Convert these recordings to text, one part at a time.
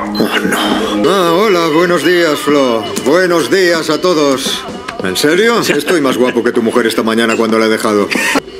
Oh, no. Ah, hola, buenos días, Flo. Buenos días a todos. ¿En serio? Estoy más guapo que tu mujer esta mañana cuando la he dejado.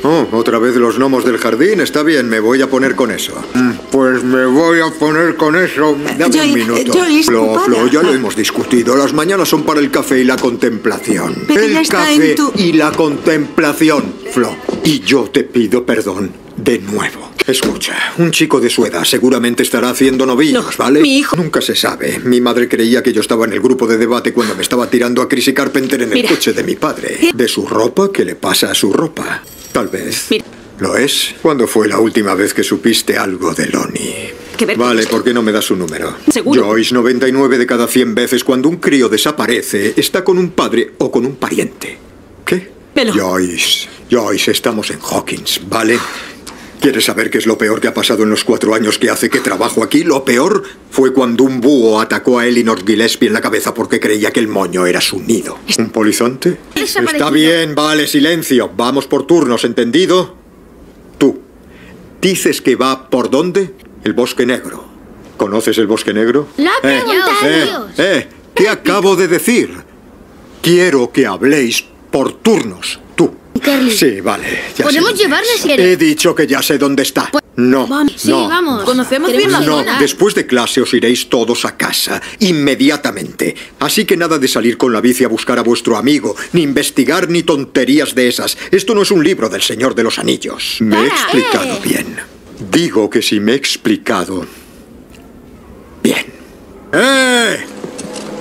Oh, otra vez los gnomos del jardín. Está bien, me voy a poner con eso. Mm, Pues me voy a poner con eso. Dame un minuto. Joyce, Flo. Flo, ya lo hemos discutido. Las mañanas son para el café y la contemplación. Pero el café tu- y la contemplación, Flo. Y yo te pido perdón de nuevo. Escucha, un chico de su edad seguramente estará haciendo novillos, No, ¿vale? mi hijo- Nunca se sabe. Mi madre creía que yo estaba en el grupo de debate cuando me estaba tirando a Chrissy Carpenter en el Mira. coche de mi padre. De su ropa, ¿qué le pasa a su ropa? Tal vez. Mira. ¿Lo es? ¿Cuándo fue la última vez que supiste algo de Lonnie? ¿Qué ver con Vale? ¿por qué no me das su número? Seguro. Joyce, 99 de cada 100 veces cuando un crío desaparece, está con un padre o con un pariente. ¿Qué? Velo. Joyce, Joyce, estamos en Hawkins, ¿vale? ¿Quieres saber qué es lo peor que ha pasado en los cuatro años que hace que trabajo aquí? Lo peor fue cuando un búho atacó a Elinor Gillespie en la cabeza porque creía que el moño era su nido. ¿Un polizonte? Está bien, vale, silencio. Vamos por turnos, ¿entendido? Tú, ¿dices que va por dónde? El bosque negro. ¿Conoces el bosque negro? Preguntado eh, Dios. eh, ¿qué acabo de decir? Quiero que habléis por turnos. Sí, vale. ya sé Podemos llevarle es. si eres- He dicho que ya sé dónde está. No, Vamos. Sí, no. vamos. Conocemos bien la No, después de clase os iréis todos a casa, inmediatamente. Así que nada de salir con la bici a buscar a vuestro amigo, ni investigar ni tonterías de esas. Esto no es un libro del Señor de los Anillos. Me he explicado eh. bien. Digo que si me he explicado... Bien. ¡Eh!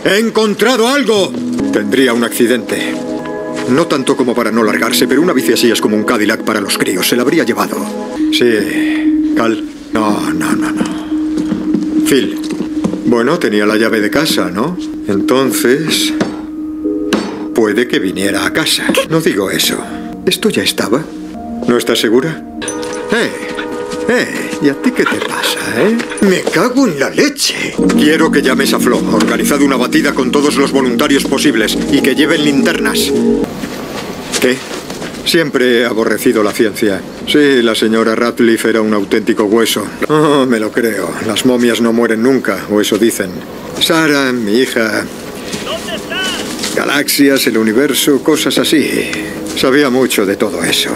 ¡He encontrado algo! Tendría un accidente. No tanto como para no largarse, pero una bici así es como un Cadillac para los críos. Se la habría llevado. Sí. Cal. No, no, no, no. Phil. Bueno, tenía la llave de casa, ¿no? Entonces... Puede que viniera a casa. No digo eso. ¿Esto ya estaba? ¿No estás segura? ¡Eh! ¡Eh! ¿Y a ti qué te pasa, eh? ¡Me cago en la leche! Quiero que llames a Flo. Organizad una batida con todos los voluntarios posibles y que lleven linternas. ¿Qué? Siempre he aborrecido la ciencia. Sí, la señora Ratcliffe era un auténtico hueso. Oh, me lo creo. Las momias no mueren nunca, o eso dicen. Sara, mi hija. Galaxias, el universo, cosas así. Sabía mucho de todo eso.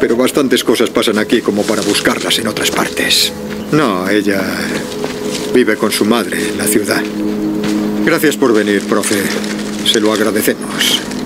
Pero bastantes cosas pasan aquí como para buscarlas en otras partes. No, ella vive con su madre en la ciudad. Gracias por venir, profe. Se lo agradecemos.